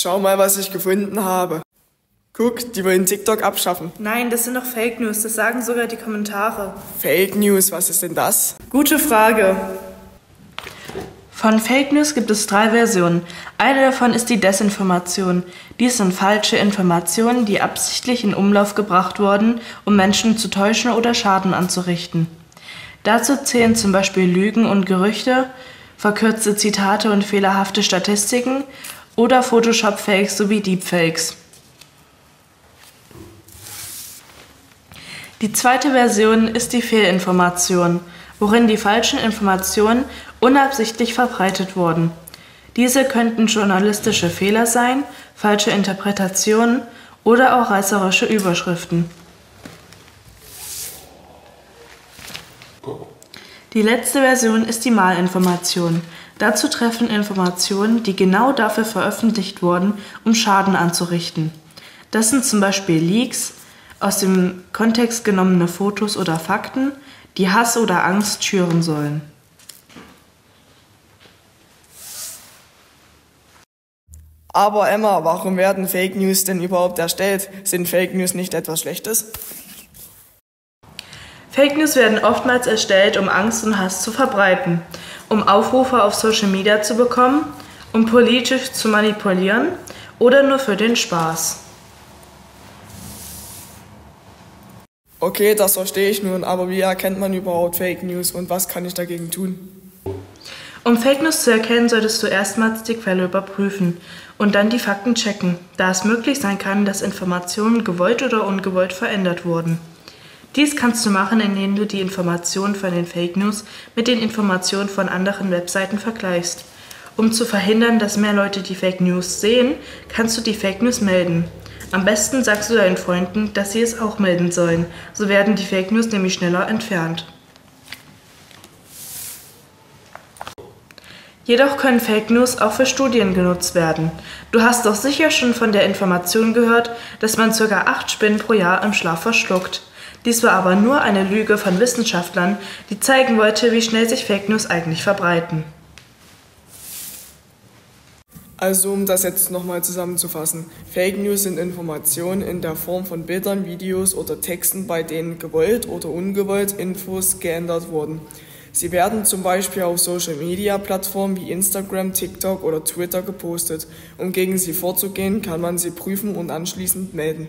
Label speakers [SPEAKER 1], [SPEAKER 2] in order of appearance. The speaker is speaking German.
[SPEAKER 1] Schau mal, was ich gefunden habe. Guck, die wollen TikTok abschaffen.
[SPEAKER 2] Nein, das sind doch Fake News, das sagen sogar die Kommentare.
[SPEAKER 1] Fake News, was ist denn das?
[SPEAKER 2] Gute Frage. Von Fake News gibt es drei Versionen. Eine davon ist die Desinformation. Dies sind falsche Informationen, die absichtlich in Umlauf gebracht wurden, um Menschen zu täuschen oder Schaden anzurichten. Dazu zählen zum Beispiel Lügen und Gerüchte, verkürzte Zitate und fehlerhafte Statistiken oder Photoshop-Fakes sowie Deepfakes. Die zweite Version ist die Fehlinformation, worin die falschen Informationen unabsichtlich verbreitet wurden. Diese könnten journalistische Fehler sein, falsche Interpretationen oder auch reißerische Überschriften. Die letzte Version ist die Malinformation. Dazu treffen Informationen, die genau dafür veröffentlicht wurden, um Schaden anzurichten. Das sind zum Beispiel Leaks, aus dem Kontext genommene Fotos oder Fakten, die Hass oder Angst schüren sollen.
[SPEAKER 1] Aber Emma, warum werden Fake News denn überhaupt erstellt? Sind Fake News nicht etwas Schlechtes?
[SPEAKER 2] Fake News werden oftmals erstellt, um Angst und Hass zu verbreiten um Aufrufe auf Social Media zu bekommen, um politisch zu manipulieren oder nur für den Spaß.
[SPEAKER 1] Okay, das verstehe ich nun, aber wie erkennt man überhaupt Fake News und was kann ich dagegen tun?
[SPEAKER 2] Um Fake News zu erkennen, solltest du erstmals die Quelle überprüfen und dann die Fakten checken, da es möglich sein kann, dass Informationen gewollt oder ungewollt verändert wurden. Dies kannst du machen, indem du die Informationen von den Fake News mit den Informationen von anderen Webseiten vergleichst. Um zu verhindern, dass mehr Leute die Fake News sehen, kannst du die Fake News melden. Am besten sagst du deinen Freunden, dass sie es auch melden sollen. So werden die Fake News nämlich schneller entfernt. Jedoch können Fake News auch für Studien genutzt werden. Du hast doch sicher schon von der Information gehört, dass man ca. 8 Spinnen pro Jahr im Schlaf verschluckt. Dies war aber nur eine Lüge von Wissenschaftlern, die zeigen wollte, wie schnell sich Fake News eigentlich verbreiten.
[SPEAKER 1] Also um das jetzt nochmal zusammenzufassen. Fake News sind Informationen in der Form von Bildern, Videos oder Texten, bei denen gewollt oder ungewollt Infos geändert wurden. Sie werden zum Beispiel auf Social-Media-Plattformen wie Instagram, TikTok oder Twitter gepostet. Um gegen sie vorzugehen, kann man sie prüfen und anschließend melden.